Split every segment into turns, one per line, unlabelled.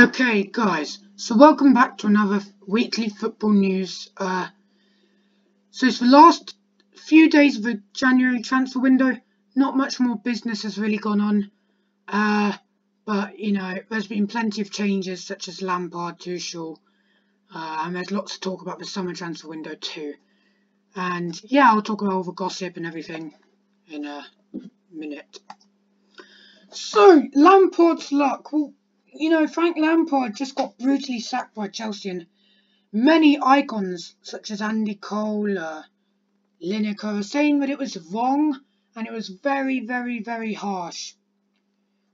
Okay, guys, so welcome back to another weekly football news. Uh, so it's the last few days of the January transfer window. Not much more business has really gone on. Uh, but, you know, there's been plenty of changes such as Lampard, Tuchel, uh, and there's lots to talk about the summer transfer window too. And yeah, I'll talk about all the gossip and everything in a minute. So, Lampard's luck. Well, you know, Frank Lampard just got brutally sacked by Chelsea, and many icons such as Andy Cole, uh, Lineker are saying that it was wrong and it was very, very, very harsh.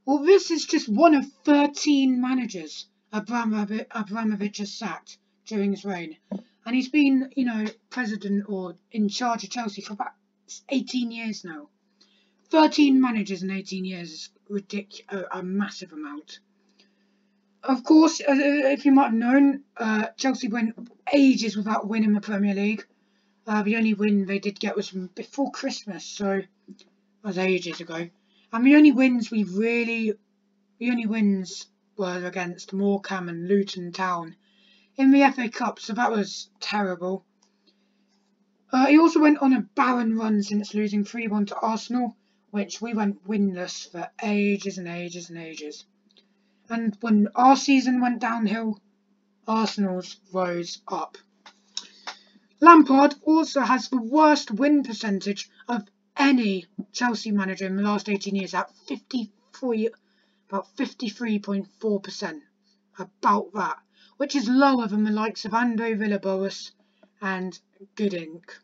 Well, this is just one of 13 managers Abramovich has sacked during his reign. And he's been, you know, president or in charge of Chelsea for about 18 years now. 13 managers in 18 years is ridiculous, a massive amount. Of course, uh, if you might have known, uh, Chelsea went ages without winning the Premier League. Uh, the only win they did get was before Christmas, so that was ages ago. And the only wins we really, the only wins were against Morecambe and Luton Town in the FA Cup, so that was terrible. Uh, he also went on a barren run since losing 3-1 to Arsenal, which we went winless for ages and ages and ages. And when our season went downhill, Arsenal's rose up. Lampard also has the worst win percentage of any Chelsea manager in the last 18 years at 53, about 53.4%. About that. Which is lower than the likes of Andre Villas-Boas and Goodink.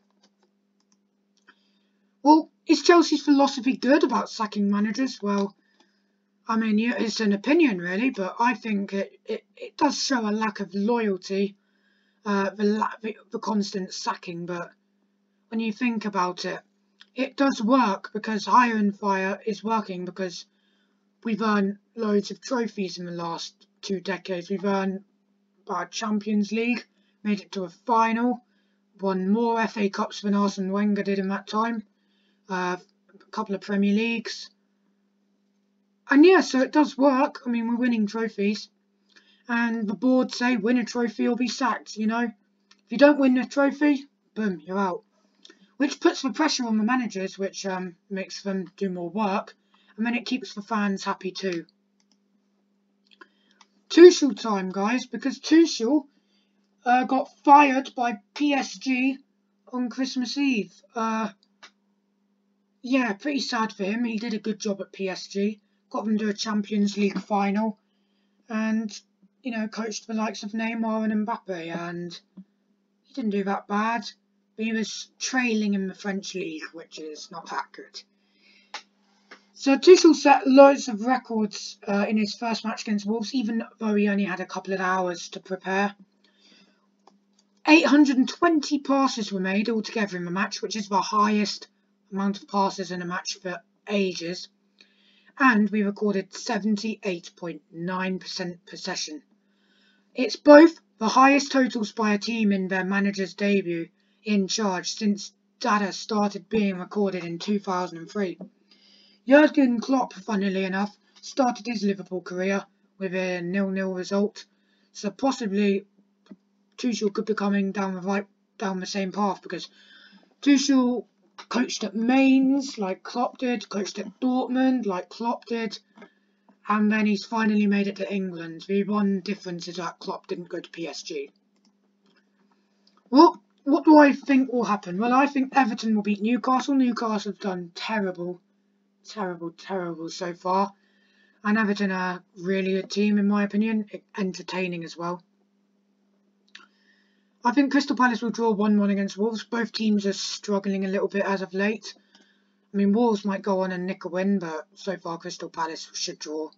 Well, is Chelsea's philosophy good about sacking managers? Well, I mean, it's an opinion really, but I think it, it, it does show a lack of loyalty, uh, the, the, the constant sacking, but when you think about it, it does work because Iron Fire is working because we've earned loads of trophies in the last two decades. We've earned our Champions League, made it to a final, won more FA Cups than Arsene Wenger did in that time, uh, a couple of Premier Leagues, and yeah, so it does work. I mean, we're winning trophies. And the board say win a trophy or be sacked, you know. If you don't win a trophy, boom, you're out. Which puts the pressure on the managers, which um, makes them do more work. And then it keeps the fans happy too. Tuchel time, guys, because Tuchel uh, got fired by PSG on Christmas Eve. Uh, yeah, pretty sad for him. He did a good job at PSG got them to a Champions League final, and you know coached the likes of Neymar and Mbappe, and he didn't do that bad. But he was trailing in the French league, which is not that good. So Tuchel set loads of records uh, in his first match against Wolves, even though he only had a couple of hours to prepare. 820 passes were made altogether in the match, which is the highest amount of passes in a match for ages and we recorded 78.9% possession. It's both the highest totals by a team in their manager's debut in charge since data started being recorded in 2003. Jurgen Klopp, funnily enough, started his Liverpool career with a nil-nil result, so possibly Tuchel could be coming down the right down the same path because Tuchel coached at Mainz like Klopp did, coached at Dortmund like Klopp did, and then he's finally made it to England. The one difference is that Klopp didn't go to PSG. Well, what do I think will happen? Well, I think Everton will beat Newcastle. Newcastle have done terrible, terrible, terrible so far. And Everton are really a team, in my opinion, entertaining as well. I think Crystal Palace will draw 1-1 against Wolves. Both teams are struggling a little bit as of late. I mean, Wolves might go on and nick a win, but so far Crystal Palace should draw.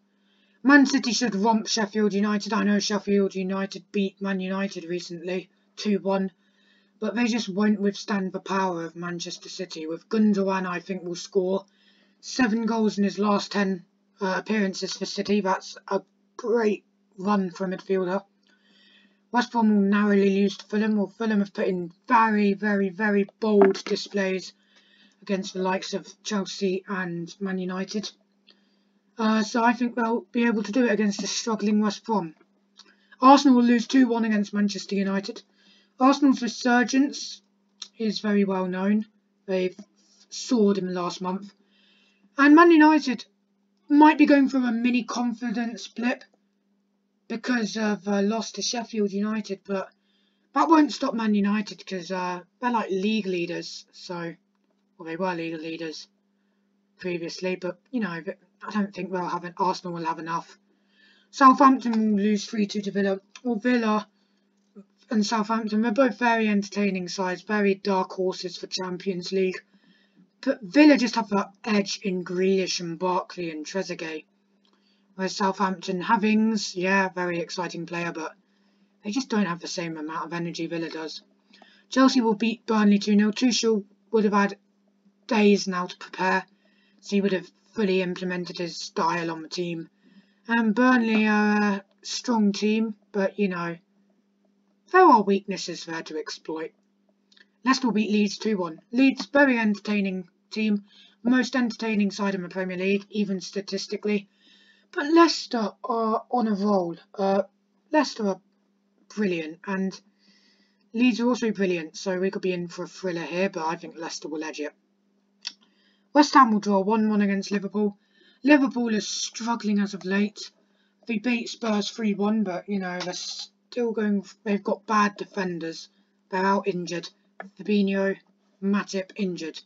Man City should romp Sheffield United. I know Sheffield United beat Man United recently, 2-1. But they just won't withstand the power of Manchester City. With Gundogan, I think, will score seven goals in his last 10 uh, appearances for City. That's a great run for a midfielder. West Brom will narrowly lose to Fulham, or Fulham have put in very, very, very bold displays against the likes of Chelsea and Man United. Uh, so I think they'll be able to do it against a struggling West Brom. Arsenal will lose 2 1 against Manchester United. Arsenal's resurgence is very well known. They've soared in the last month. And Man United might be going through a mini confidence blip because of uh, loss to Sheffield United, but that won't stop Man United because uh, they're like league leaders. So, well, they were league leaders previously, but you know, I don't think they'll have an Arsenal will have enough. Southampton lose 3 2 to Villa. Or Villa and Southampton, they're both very entertaining sides, very dark horses for Champions League. But Villa just have that edge in Grealish and Barkley and Trezeguet. Whereas Southampton, Havings, yeah, very exciting player, but they just don't have the same amount of energy Villa does. Chelsea will beat Burnley 2-0. Tuchel would have had days now to prepare, so he would have fully implemented his style on the team. And Burnley are a strong team, but you know, there are weaknesses there to exploit. Leicester beat Leeds 2-1. Leeds, very entertaining team, most entertaining side in the Premier League, even statistically. But Leicester are on a roll. Uh, Leicester are brilliant, and Leeds are also brilliant, so we could be in for a thriller here, but I think Leicester will edge it. West Ham will draw 1-1 against Liverpool. Liverpool is struggling as of late. They beat Spurs 3-1, but, you know, they're still going... They've got bad defenders. They're out injured. Fabinho, Matip injured.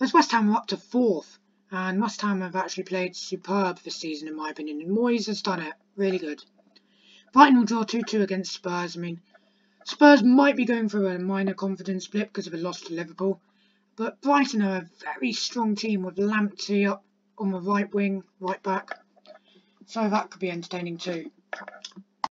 As West Ham are up to fourth, and West Ham have actually played superb this season, in my opinion, and Moyes has done it really good. Brighton will draw 2-2 against Spurs. I mean, Spurs might be going through a minor confidence blip because of a loss to Liverpool, but Brighton are a very strong team with Lamptey up on the right wing, right back. So that could be entertaining too.